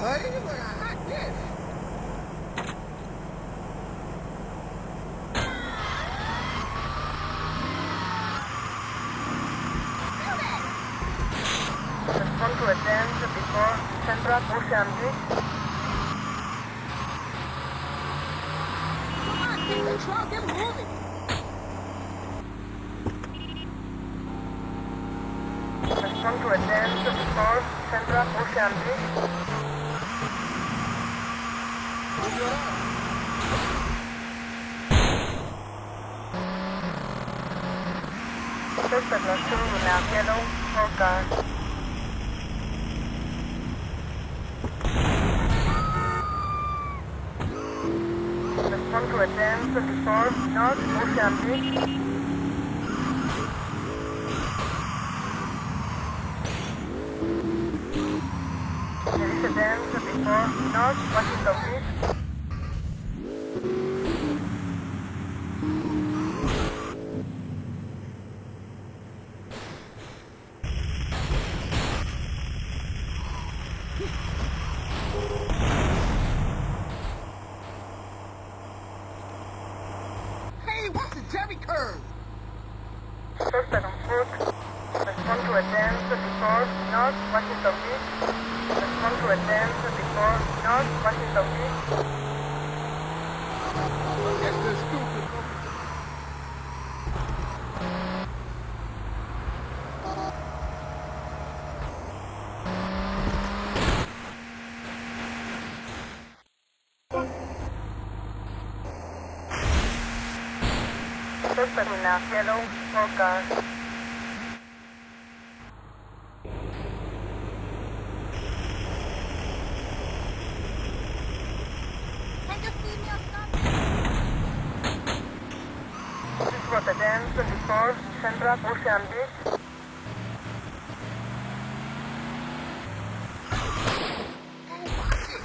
buddy. Look how hot this. Respond to attend before Central Ocean Beach. Come on, take control. Get moving. Respond to attend before Central Ocean Beach. Suspect on two now yellow four cars. Respond to attend before North Ocean Beach. There is a dance before North Washington Beach. Hey, what's the Jerry curve? Suspect on foot. Respond to a dance before North Washington Beach. Respond to a dance before Beach. That's the a yellow four. Can you see me or not? This was a dance before Central Ocean Beach. Oh, watch it.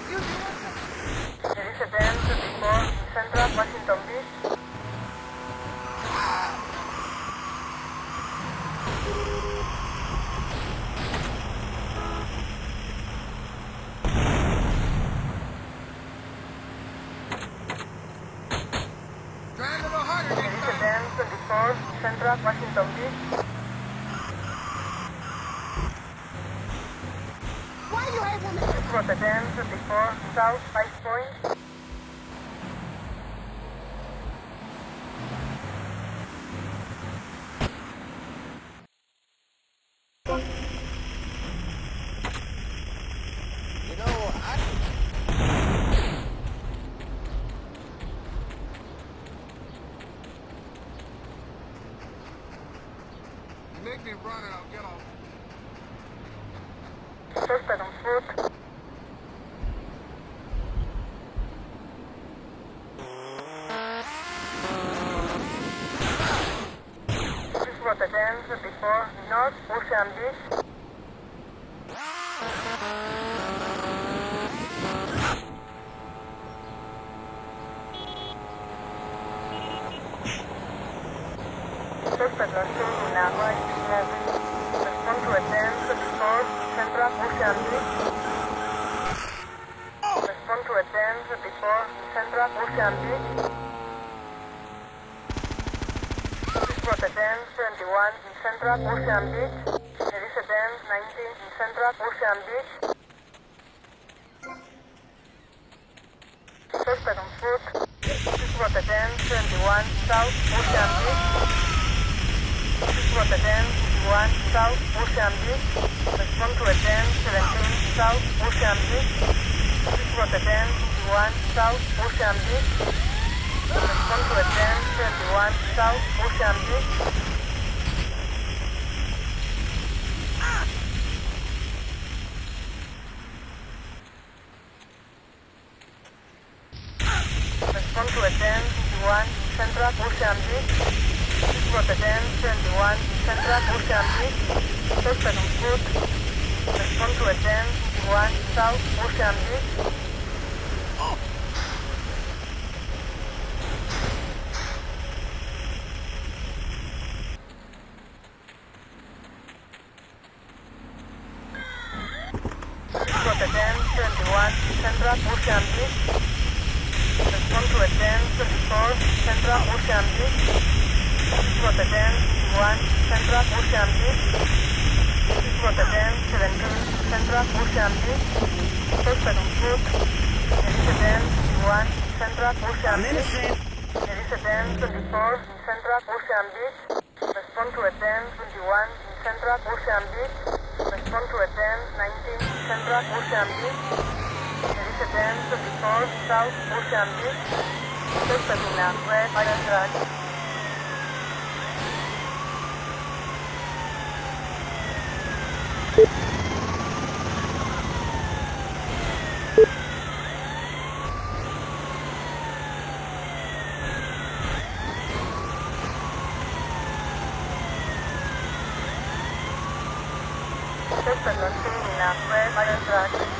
Like you doing? There is a dance before Central Washington Beach. Try a little harder There next is a time. dance before Central Washington Beach. Why you able to This was a dance before South Vice Point. You know, I. You make me run and I'll get off. Suspect on foot. This was a dance before North Ocean Beach. Suspect on two in a white smoke. Respond to a dance before Central Ocean Beach. Respond to a dance before Central Ocean Beach. This was a dance 21 in Central Ocean Beach. There is a dance 19 in Central Ocean Beach. Suspect on foot. This was a dance 21 South Ocean Beach. This was a dance 1 South Ocean Beach. Respond to a dance 17 South Ocean Beach. This was a dance 1 South Ocean Beach. Respond to a dance 21 South Ocean Beach. Respond to a dance 1 Central Ocean Beach. This was a dance 21 Central Ocean Beach. On. Respond to a dance 1 South Ocean Beach. This is the North Carolina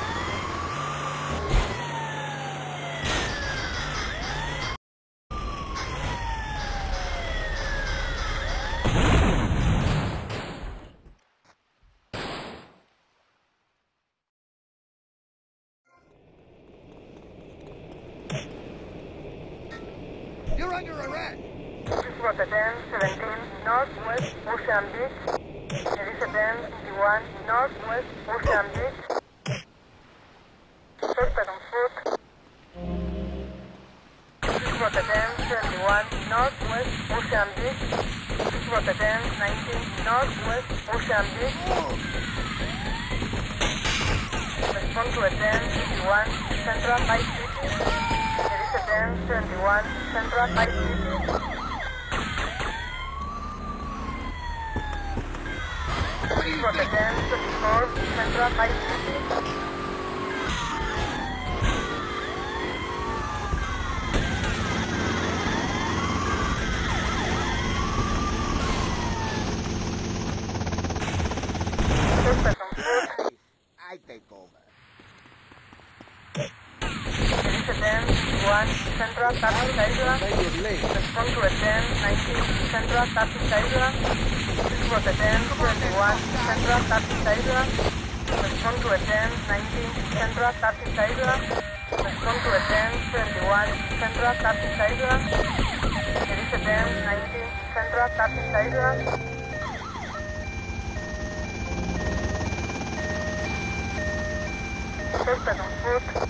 I take over. Attend 1 Central Tapis Isla. Respond to attend 19 Central Tapis Isla. This was attend 21 Central Tapis Isla. Respond to attend 19 Central Tapis Isla. Respond to attend 21 Central Tapis Isla. It is attend 19 Central Tapis Isla. assistance group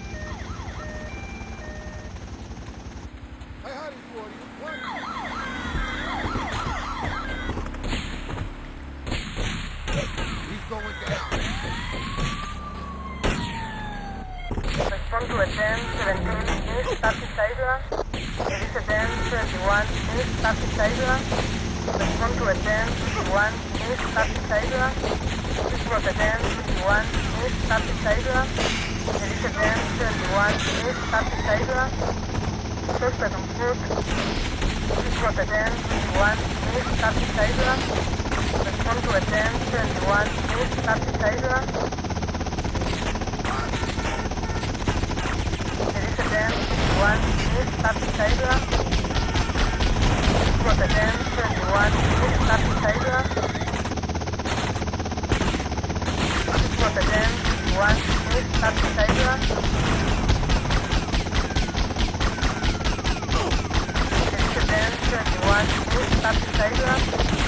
Stop the side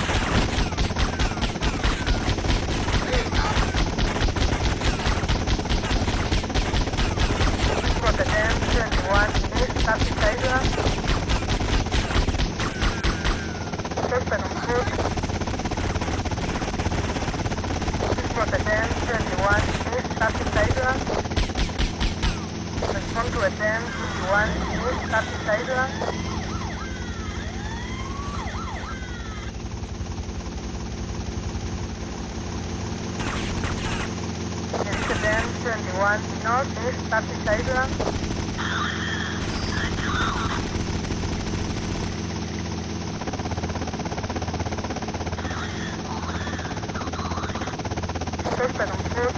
Station six.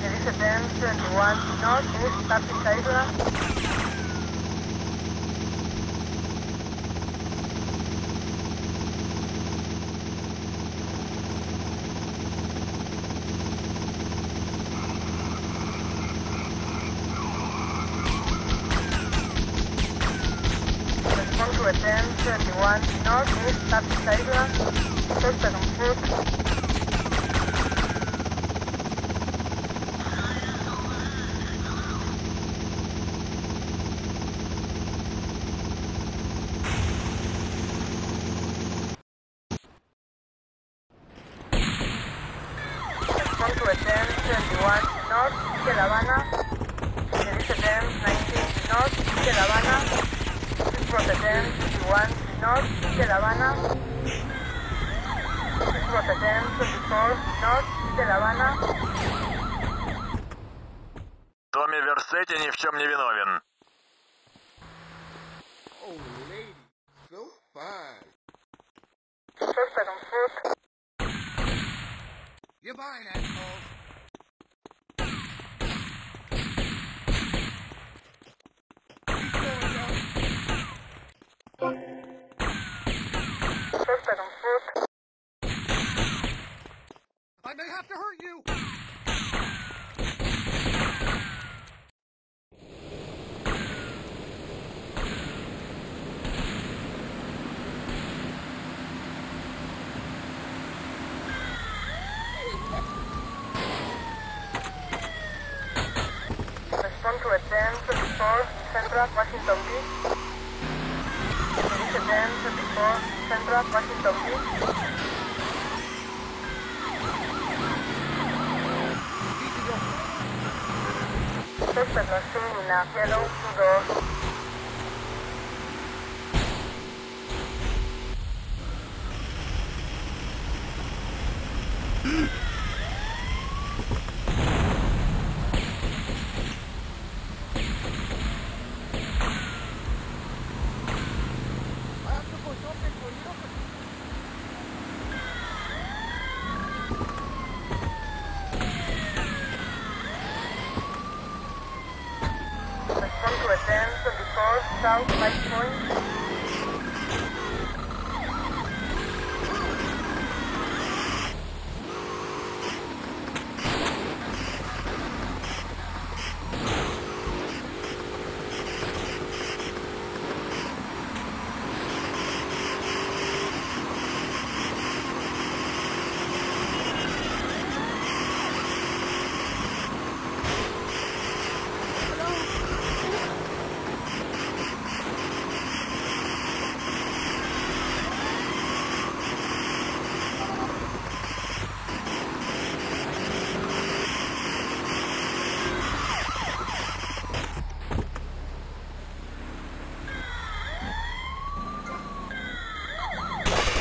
There is a bend 21 northeast, Papi Central, Washington D. Suspect was seen in a yellow two-door I have to go shopping for you. Respond to Aden 24 South Light Point.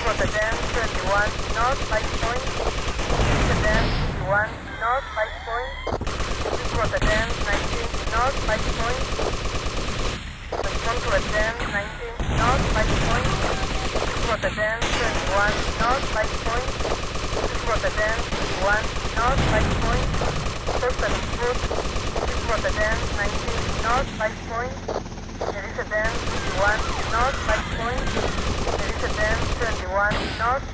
Rotterdam 21 North Light Point. Rotterdam 51 North Light Point. Rotterdam 19 North Light Point. Respond to Aden 19 North Light Point. Rotterdam 21 North Light Point. Rotterdam 51 North Light Point. On foot. Rotterdam 19 North Light Point. Dirige Aden 51 North Light Point. Dirige Aden 21 North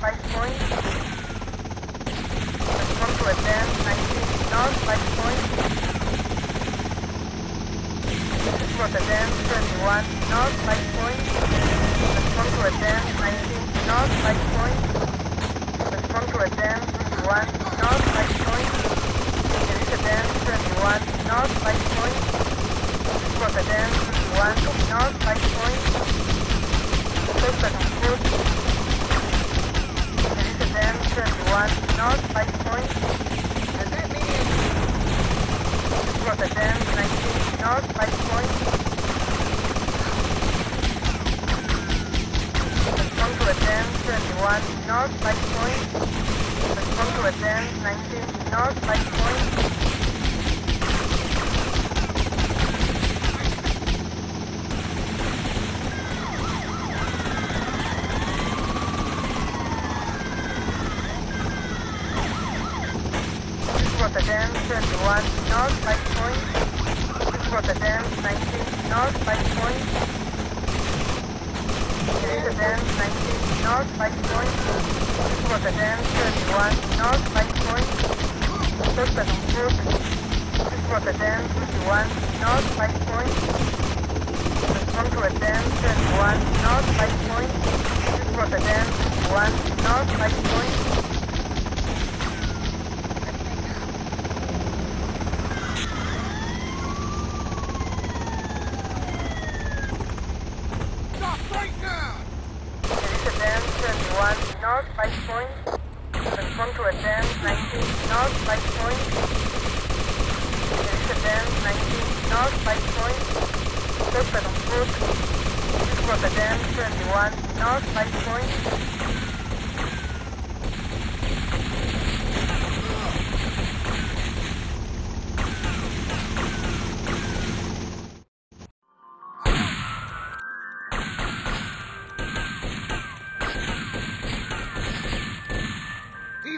to Aden 19 North Light Point. Rotterdam 21 North Light Point. Respond to Aden 19 North Light Point. Respond to Aden 21 North Light Point. Aden 21 North Light Point. Rotterdam 21 North Light Point. Dirige 21 North Light Point. Rotterdam 19 North Light Point. North Light Point. Respond to Aden 19 North Light Point. Rotterdam 21 North Light Point. Rotterdam 19 North Light Point. Street Advance Point, Support Advance 31 North, Vice Point, 676, 31 North, Vice Point,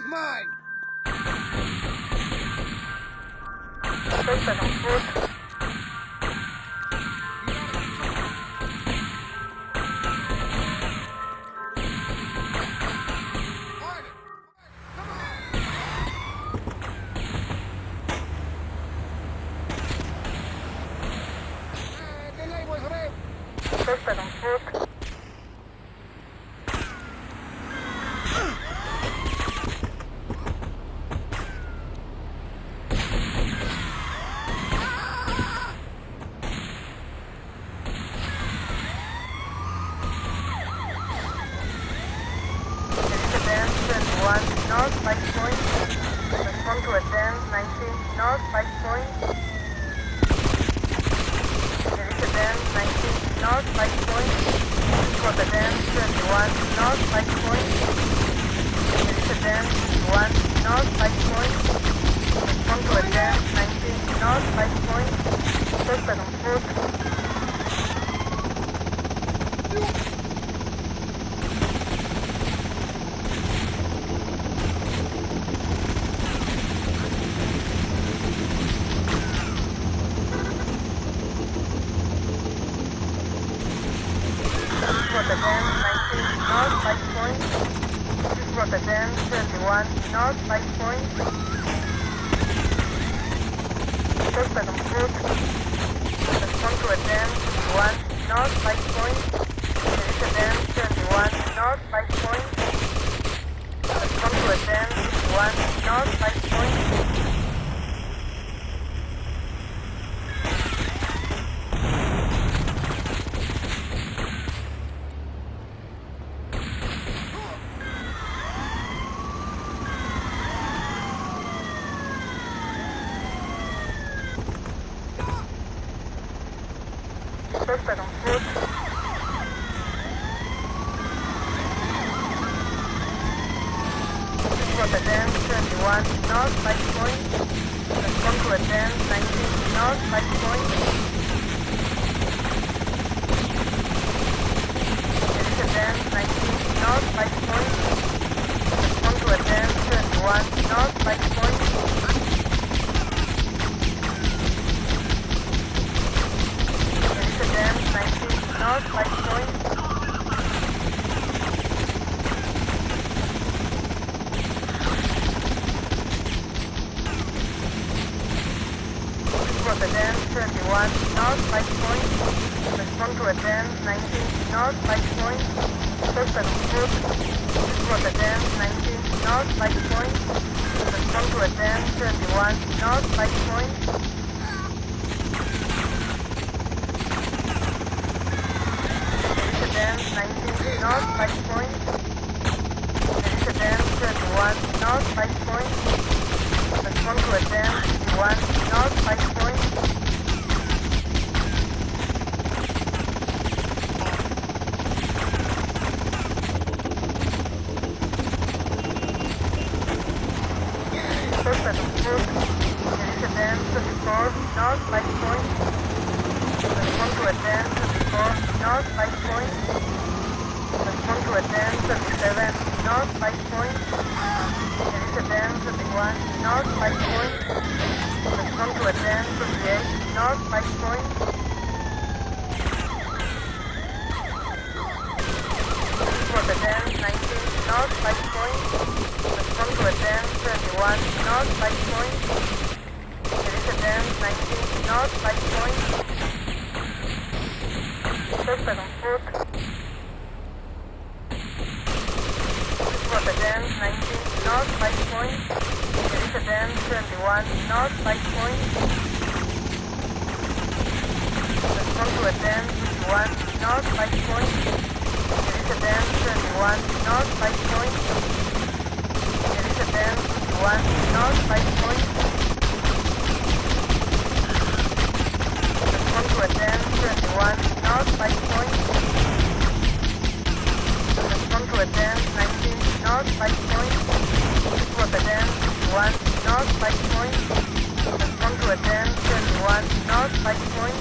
mine! Space north by north by point, it is a bend of the one, north by point, has come to a bend from the edge, north by point. For the bend 19, north by point, has come to a bend 21, north by point, it is a bend 19, north by point. First, second, fourth. 21 North Vice Point. Respond to attend 51 North Vice Point. There is Jerusalem 21 North Vice Point. There is Jerusalem 51 North Vice Point. Respond to attend 21 North Vice Point. Respond to attend 19 North Vice Point. Rotterdam 1 North Vice Point. Respond to attend 21 North Vice Point.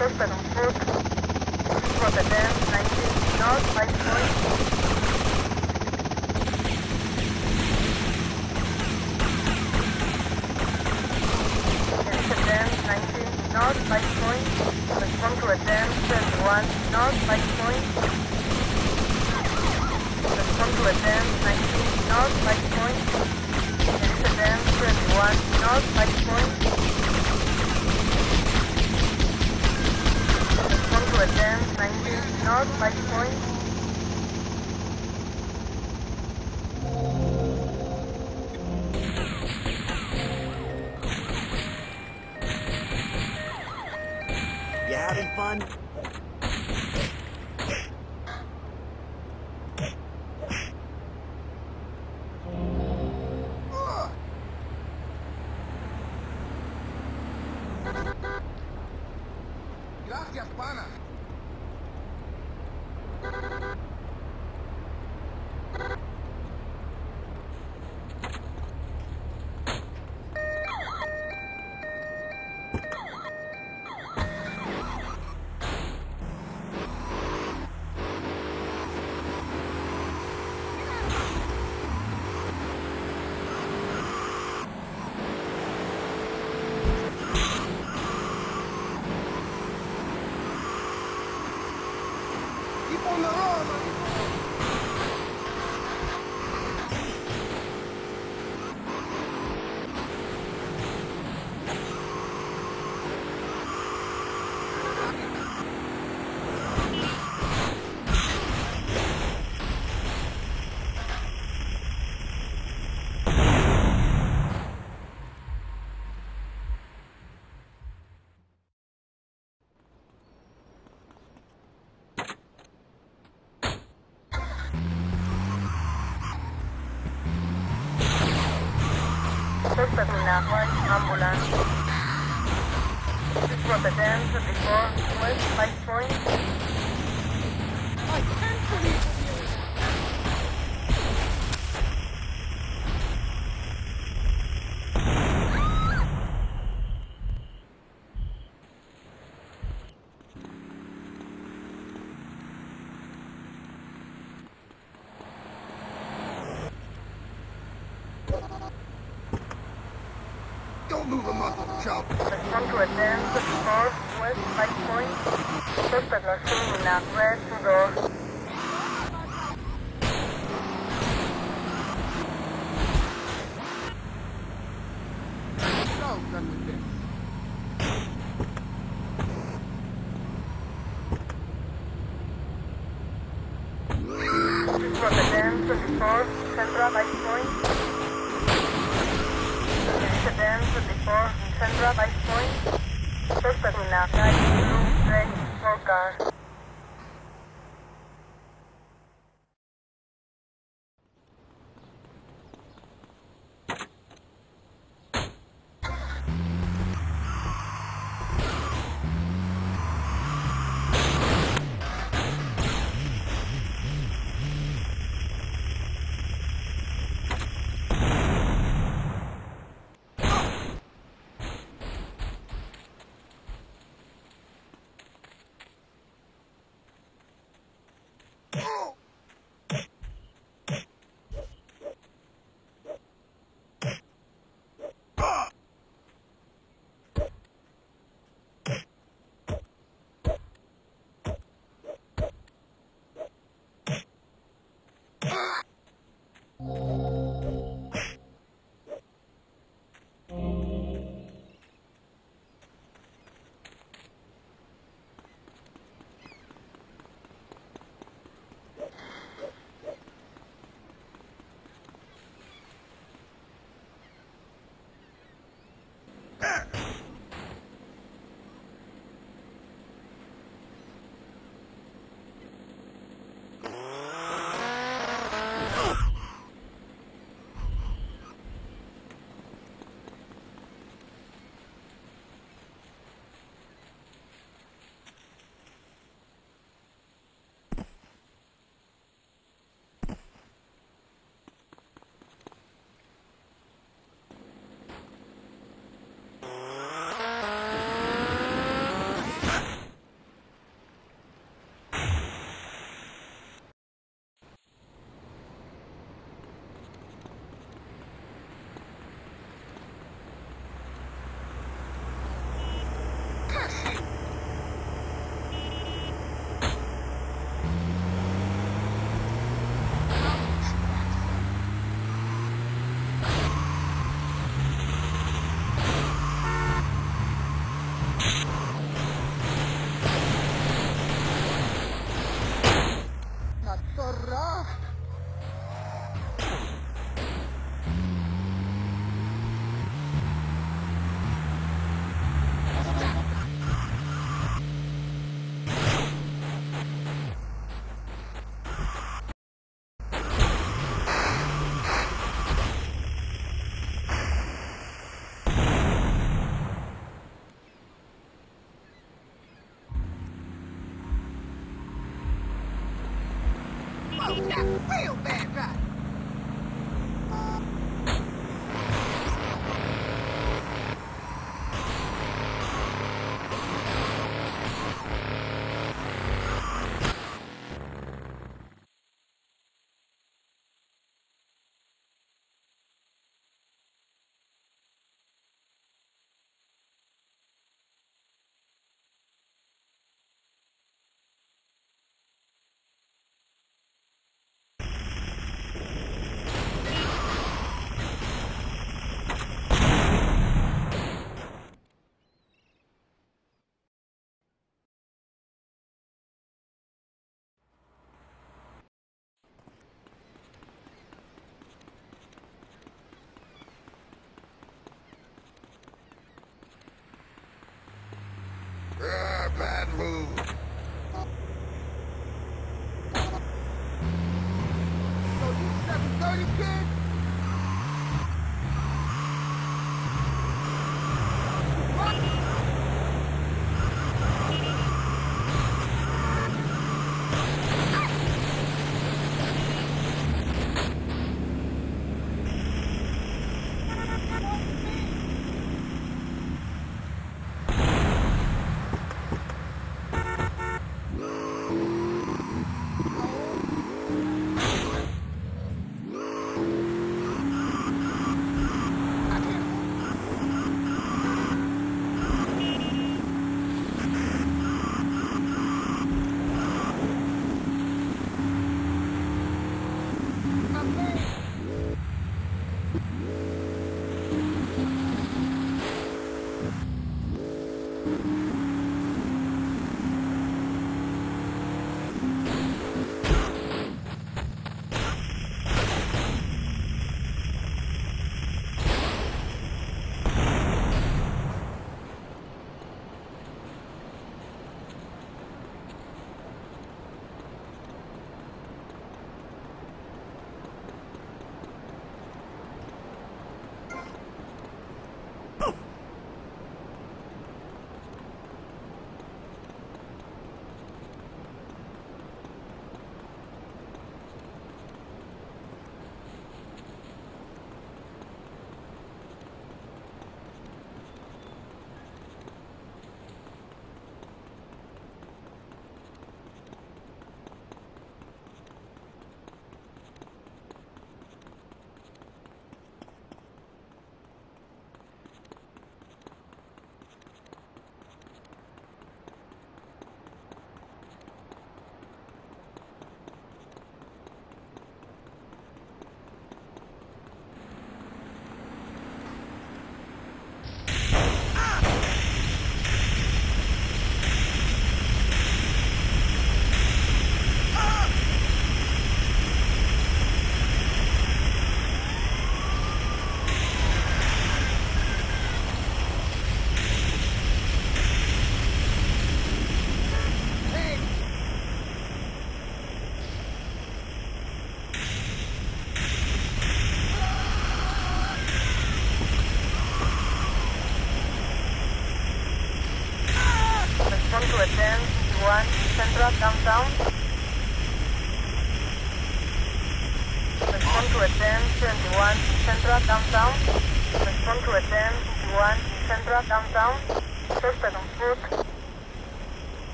Suspect on foot. Rotterdam 19 North Vice Point. North Vice Point. Respond to attend 21 North Vice Point. Respond to attend 19 North Vice Point. 21 North Vice Point. Respond to attend 19 North Vice Point. ambulance. This was the dance before 12 5 move a muscle, chump. Respond to attend 24 West Vice Point. Suspect not seen in a red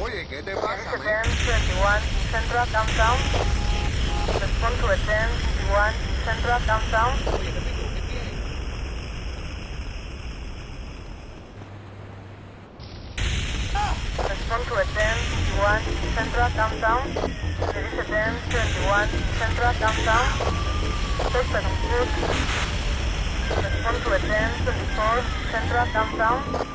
Oye, ¿qué te pasa? This is a 1021 Central Downtown. Respond to a 1021 Central Downtown. Respond to a 1021 Central Downtown. There is a 1021 Central Downtown. Take 7 group respond to attend the store, central downtown.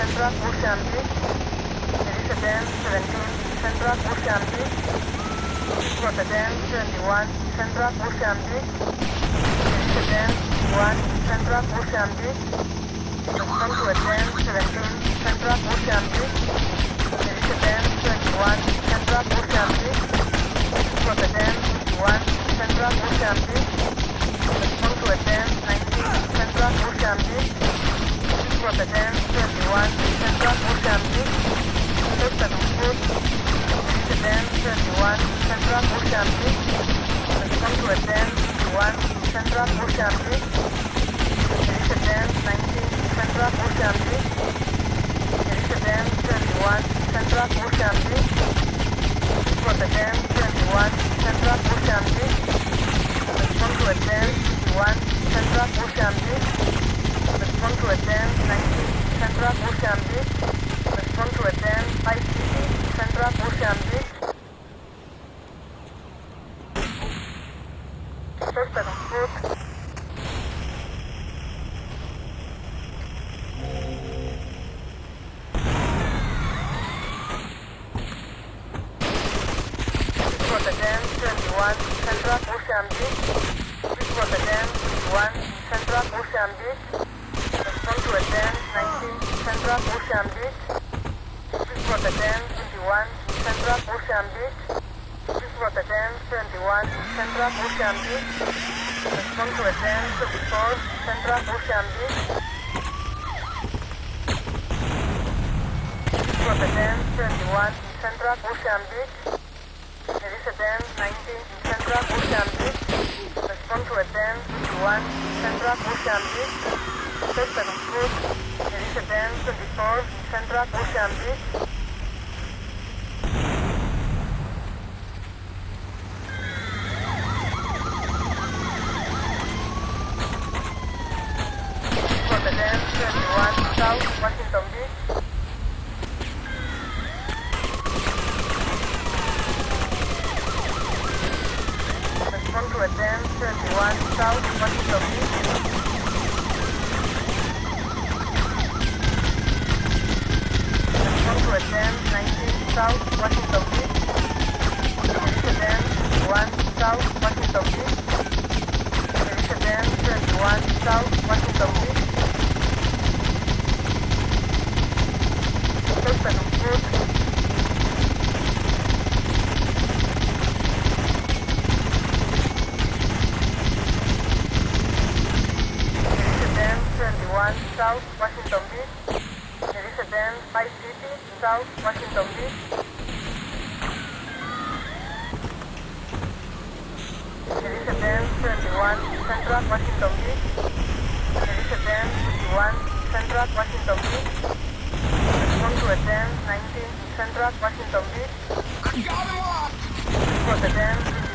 Central Mozambique. Rotterdam 17, Central Bushanti. Rotterdam 21, Central Bushanti. Amsterdam 1, Central Bushanti. Amsterdam 17, Central Bushanti. Amsterdam 21, Central Bushanti. Rotterdam 1, Central Bushanti. Amsterdam 19, Central Bushanti. Rotterdam 21, Central Bushanti. Central Mozambique. to attend by speaking Sandra Bushan, please.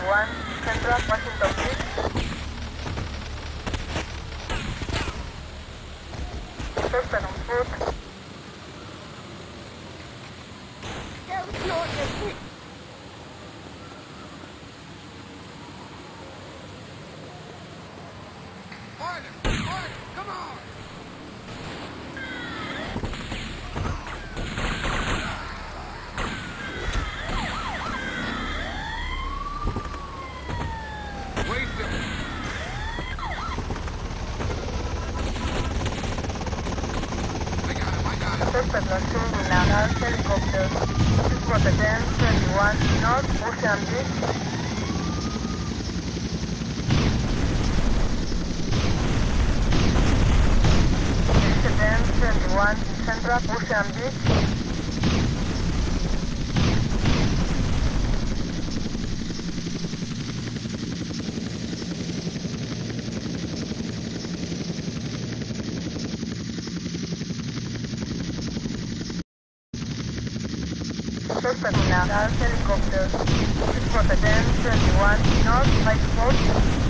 One Central Washington Street. Station Brook. 1021 North, Mike Road.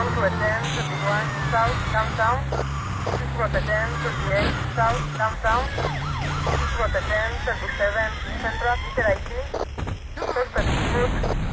People who attend 31 South Downtown. People who attend 38 South Downtown. People who attend 37 Central Peter IT. Suspect group